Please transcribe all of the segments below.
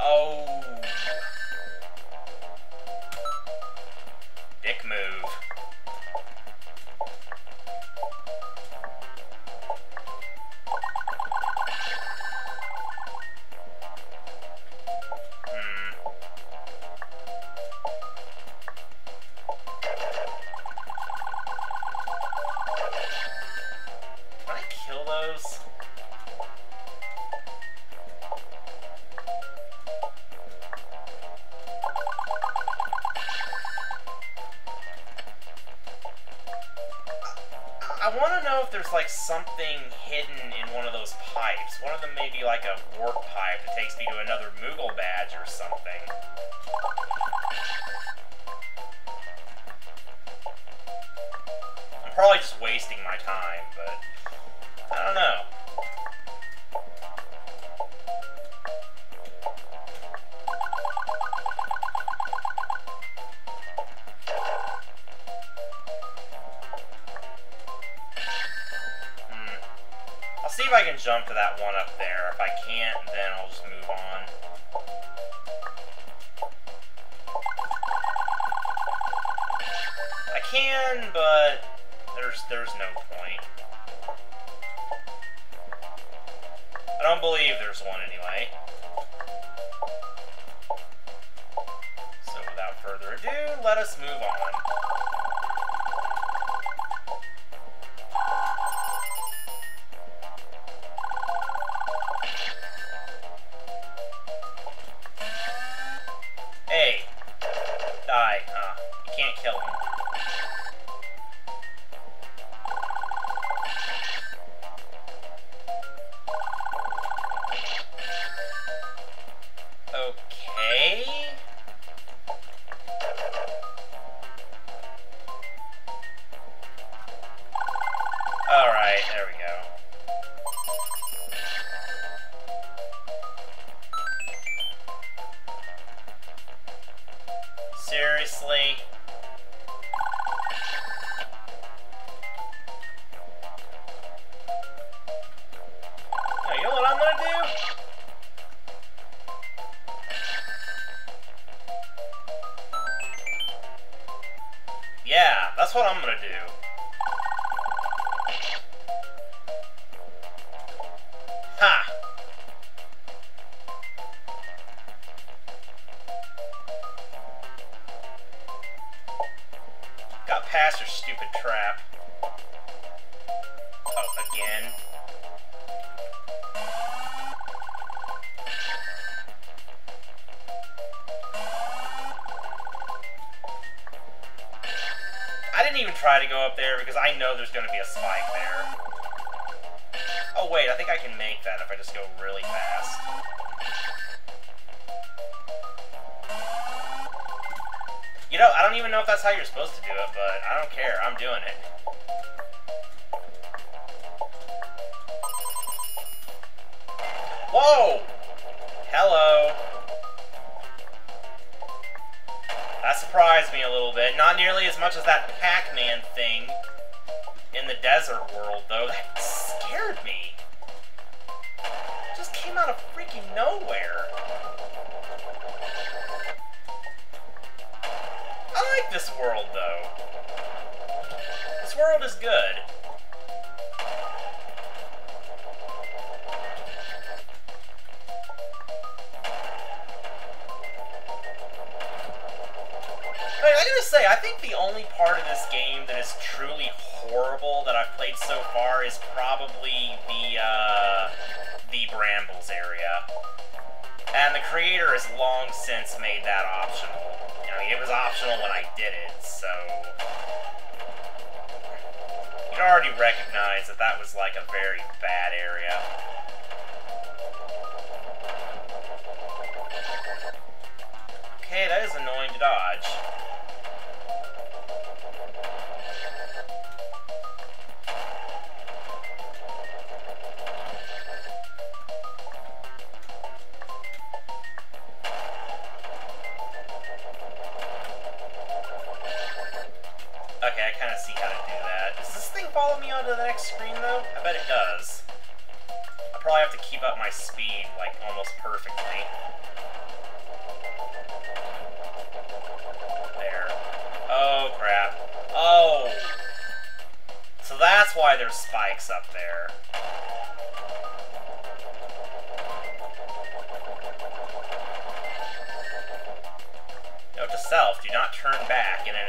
Oh. Moogle badge or something. I'm probably just wasting my time, but I don't know. Hmm. I'll see if I can jump to that one up there. If I can't, ado, let us move on. I'm gonna do. There because I know there's going to be a spike there. Oh wait, I think I can make that if I just go really fast. You know, I don't even know if that's how you're supposed to do it, but I don't care. I'm doing it. Whoa! Hello. That surprised me a little bit. Not nearly as much as that Pac-Man thing in the desert world, though. That scared me. Just came out of freaking nowhere. I like this world, though. This world is good. I gotta say, I think the only part of this game that is truly horrible that I've played so far is probably the, uh, the Brambles area. And the creator has long since made that optional. I mean, it was optional when I did it, so... You'd already recognize that that was, like, a very bad area. Okay, that is annoying to dodge. my speed, like, almost perfectly. There. Oh, crap. Oh! So that's why there's spikes up there. Note to self, do not turn back in an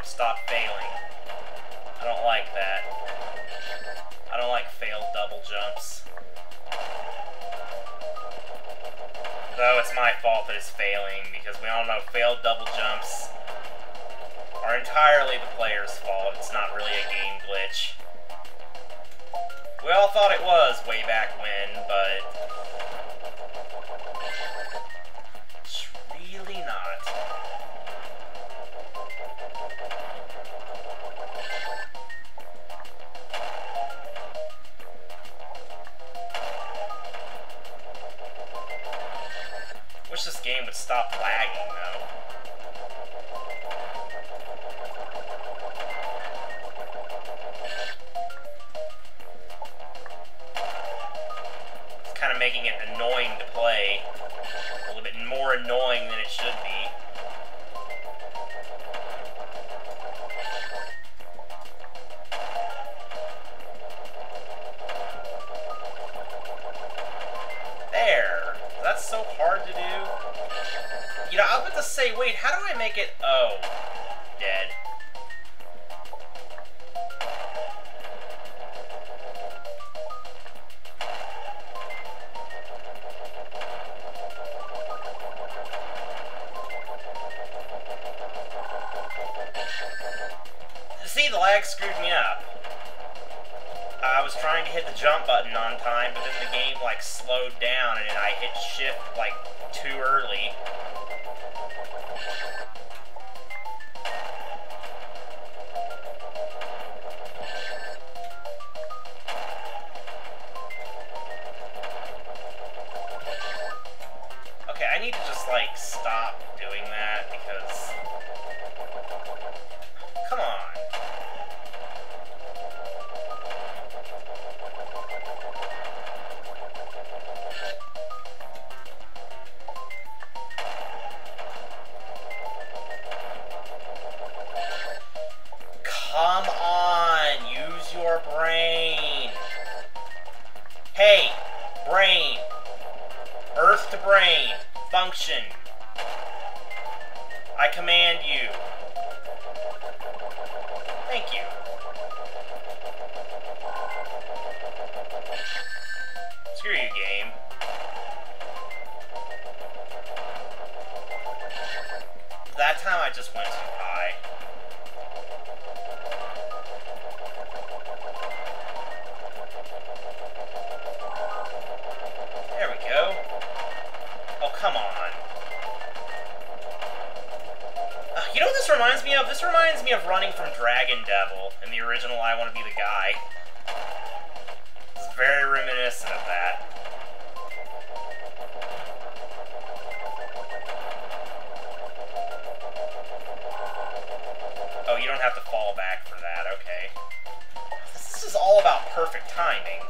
jump, stop failing. I don't like that. I don't like failed double jumps. Though it's my fault that it's failing, because we all know failed double jumps are entirely the player's fault. It's not really a game glitch. We all thought it was way back when, but Screwed me up. I was trying to hit the jump button on time, but then the game, like, slowed down, and I hit shift, like, too early. Come on. Uh, you know what this reminds me of? This reminds me of running from Dragon Devil in the original I Want to Be the Guy. It's very reminiscent of that. Oh, you don't have to fall back for that, okay. This is all about perfect timing.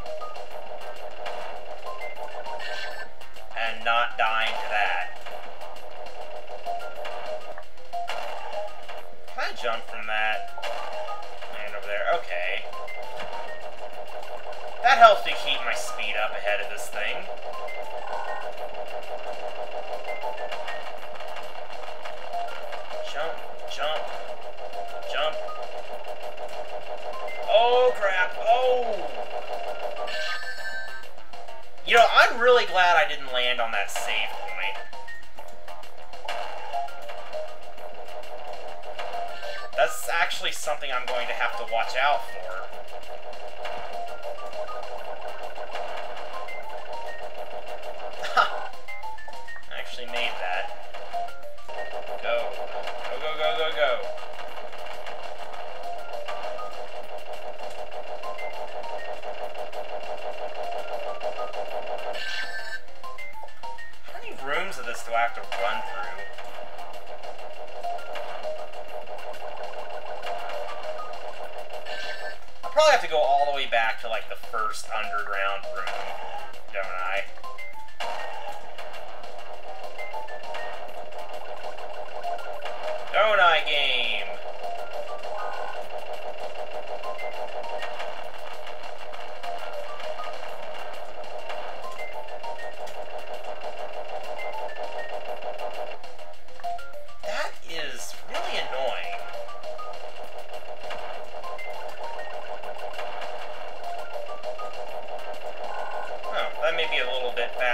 Not dying to that. Can I jump from that? And over there, okay. That helps me keep my speed up ahead of this thing. Jump, jump. Really glad I didn't land on that save point. That's actually something I'm going to have to watch out for. I have to run through? I'll probably have to go all the way back to like the first underground room, don't I? Don't I, game?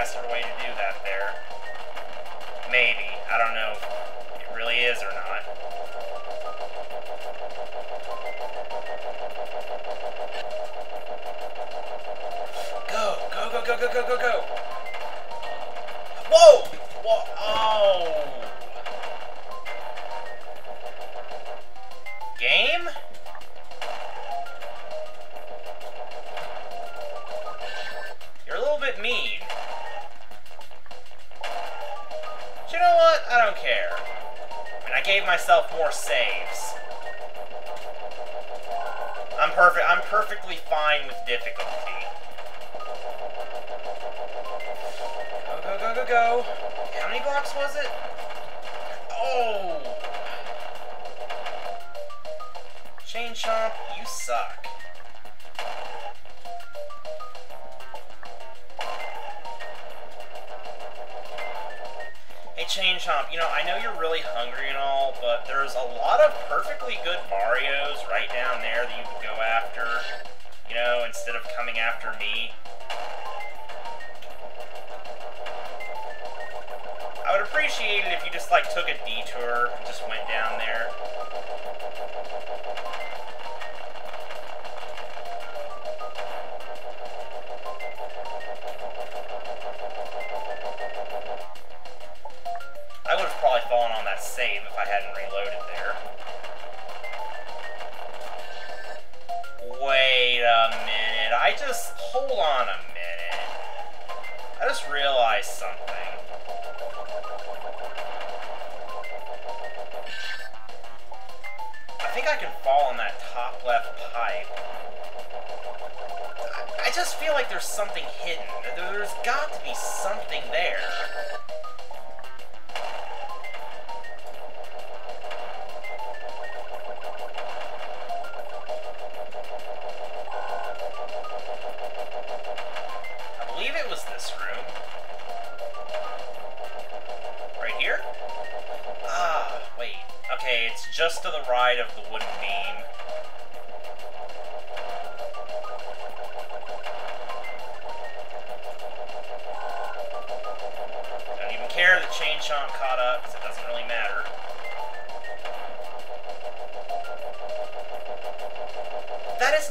Faster way to do that there. Maybe. I don't know if it really is or not. Go, go, go, go, go, go, go, go. Myself Chain Chomp, um, you know, I know you're really hungry and all, but there's a lot of perfectly good Marios right down there that you could go after, you know, instead of coming after me. I would appreciate it if you just, like, took a detour and just went down there. Hadn't reloaded there. Wait a minute. I just... Hold on a minute. I just realized something. I think I can fall on that top left pipe. I- just feel like there's something hidden. There- There's got to be something there.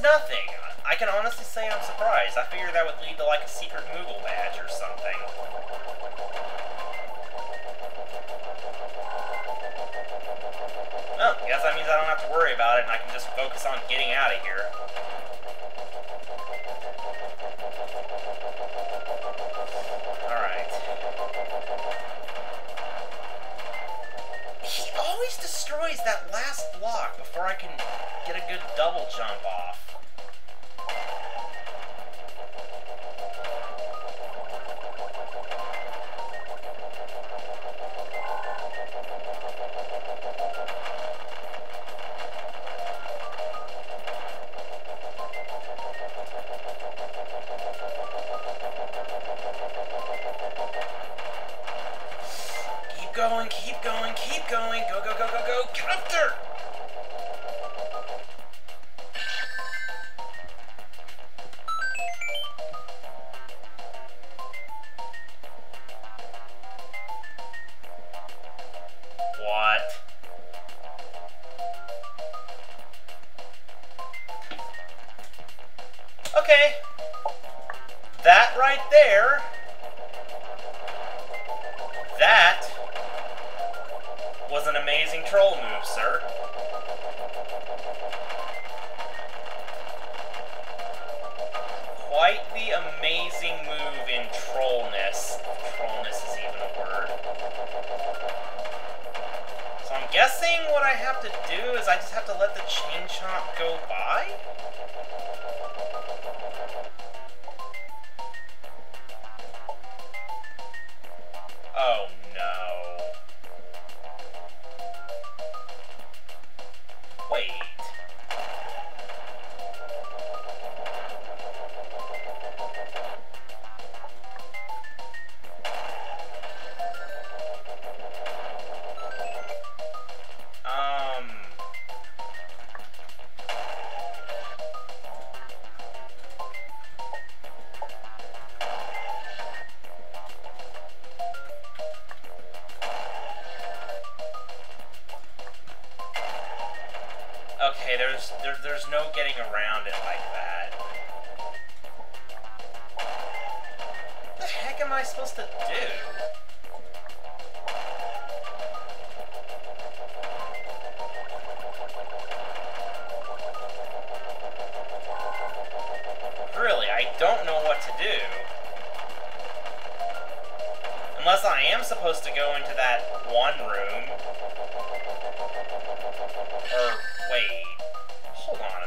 Nothing. I can honestly say I'm surprised. I figured that would lead to like a secret Moogle badge or something. I guess that means I don't have to worry about it and I can just focus on getting out of here. Alright. He always destroys that last block before I can get a good double jump off. Going, keep going, keep going. Go, go, go, go, go. Counter! Have to do is I just have to let the chain chomp go by? There's there, there's no getting around it like that. What the heck am I supposed to do? Really, I don't know what to do. Unless I am supposed to go into that one room. Or, wait. Hold on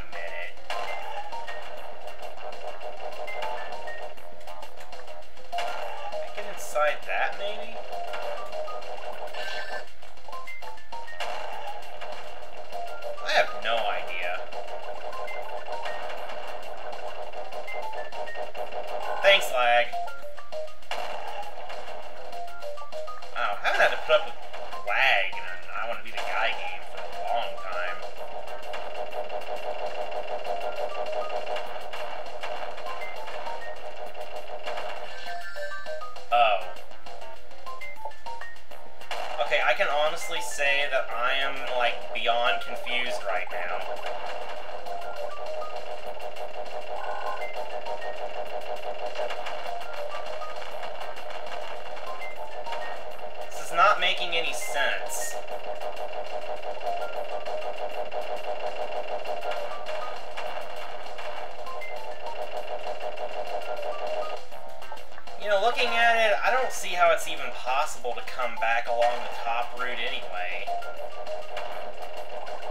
don't see how it's even possible to come back along the top route anyway.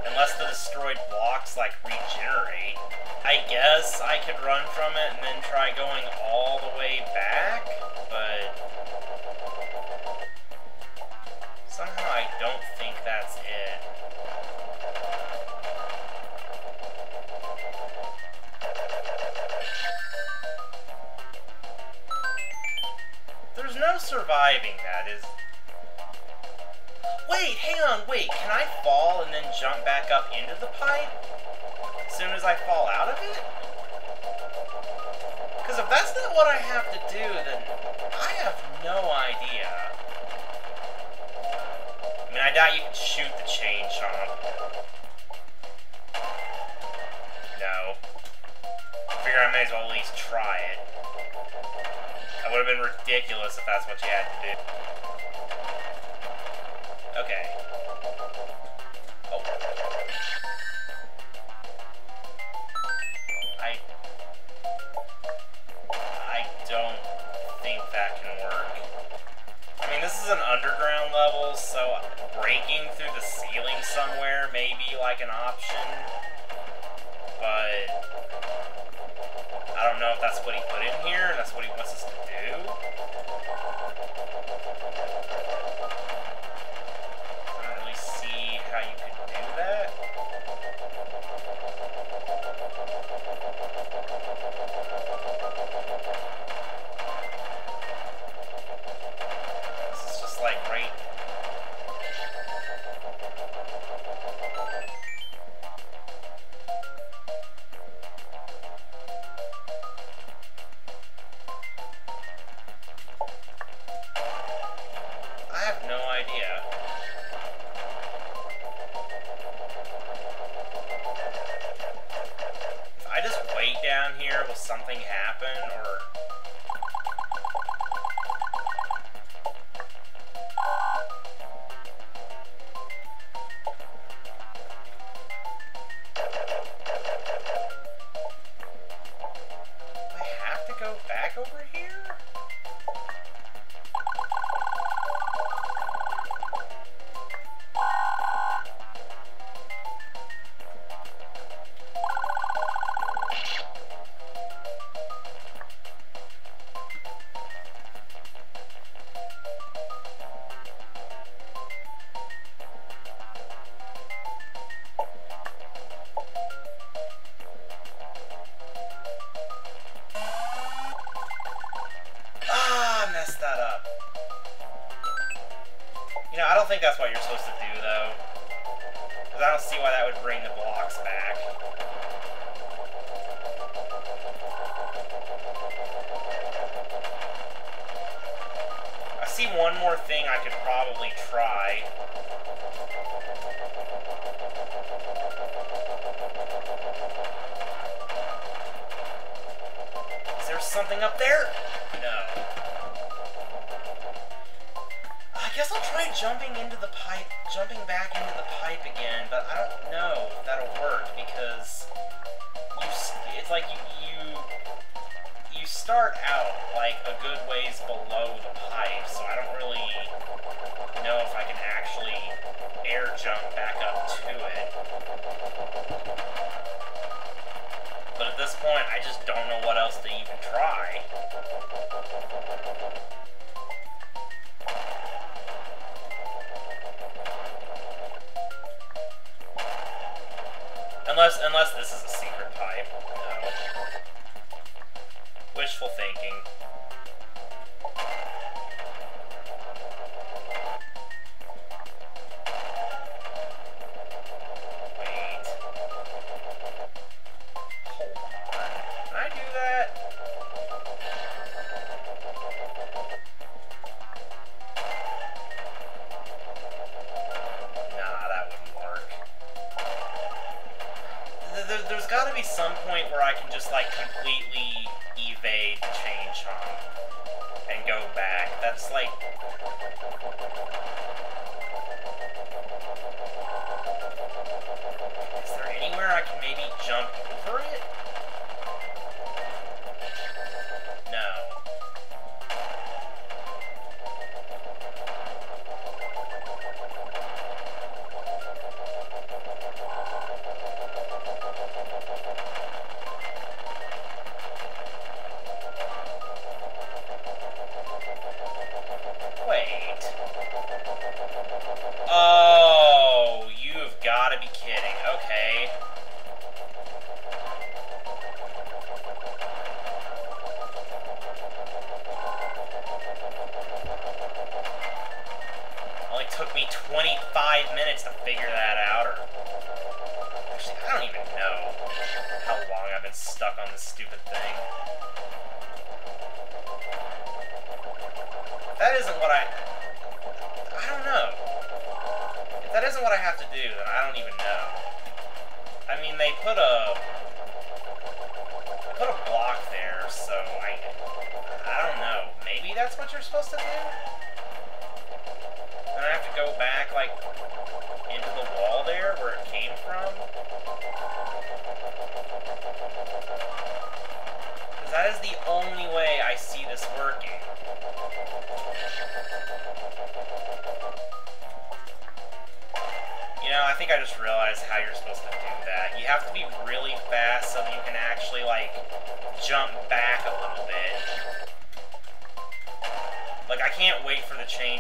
Unless the destroyed blocks, like, regenerate. I guess I could run from it and then try going all the way back, but... surviving that, is... Wait, hang on, wait, can I fall and then jump back up into the pipe? As soon as I fall out of it? Because if that's not what I have to do, then what you had to do. Don't think that's what you're supposed to do, though. Because I don't see why that would bring the blocks back. I see one more thing I could probably try. Is there something up there? Guess I'll try jumping into the pipe, jumping back into the pipe again, but I don't know if that'll work because you, it's like you, you, you start out like a good ways below the pipe, so I don't really know if I can actually air jump back up to it. But at this point, I just don't know what else to even try. Unless, this is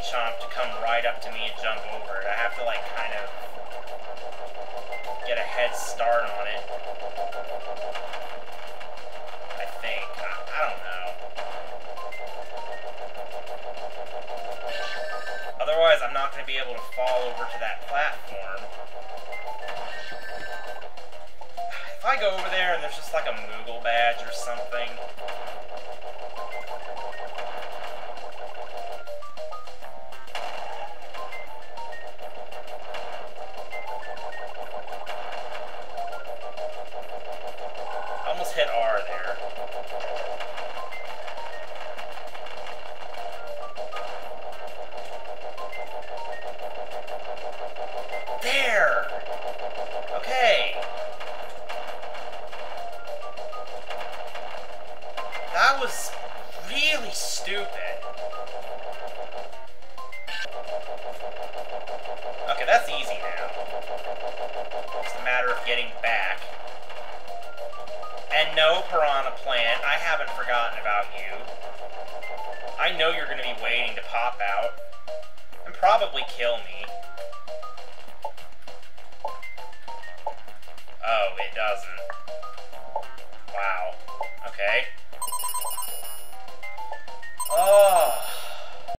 chomp to come right up to me and jump over it. I have to, like, kind of get a head start on it. I think. I, I don't know. Otherwise, I'm not going to be able to fall over to that